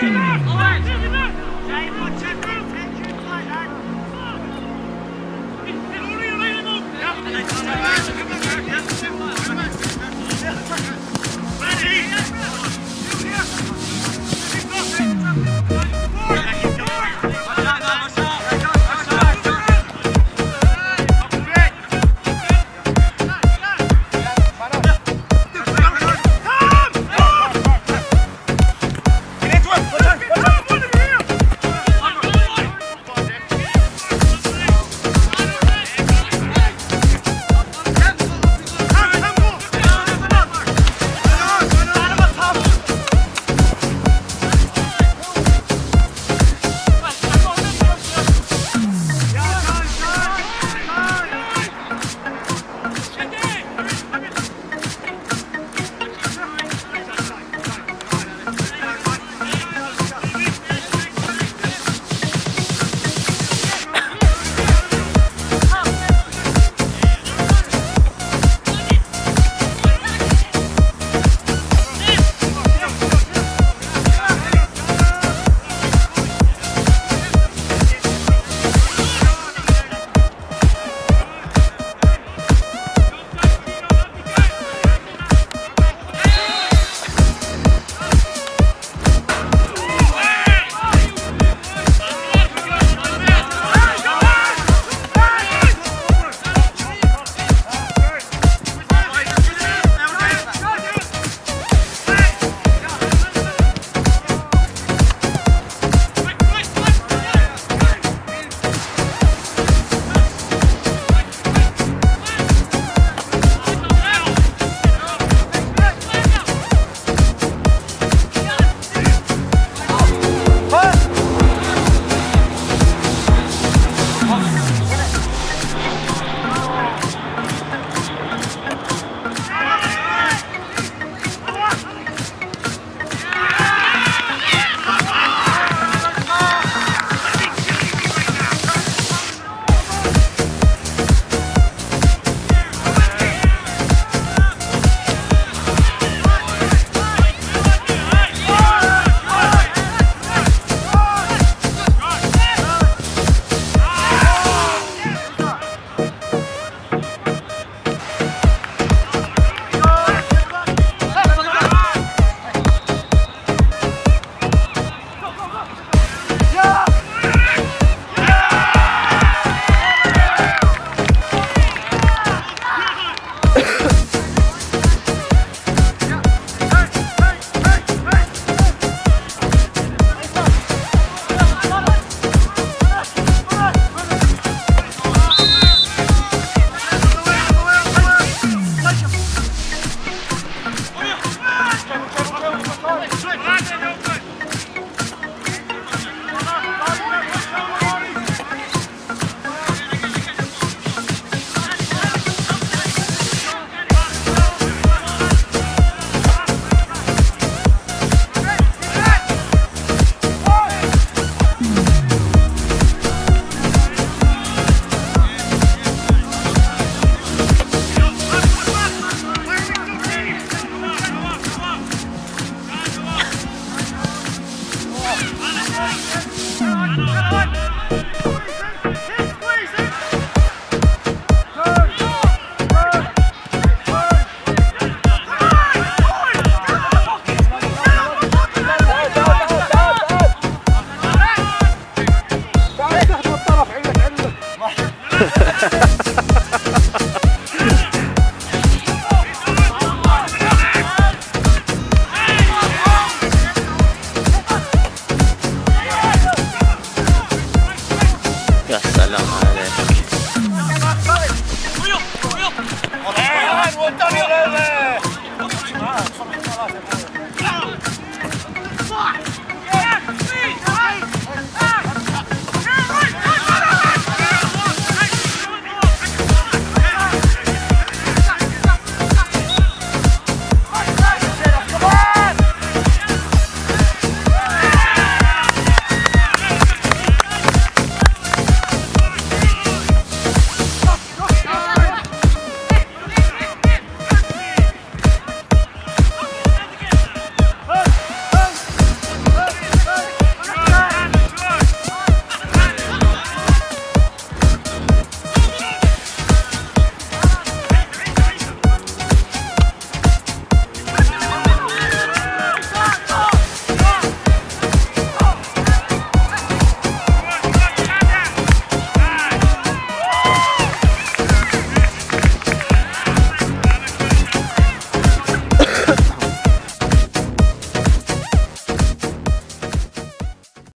Steve. Lord. Yeah, I'm.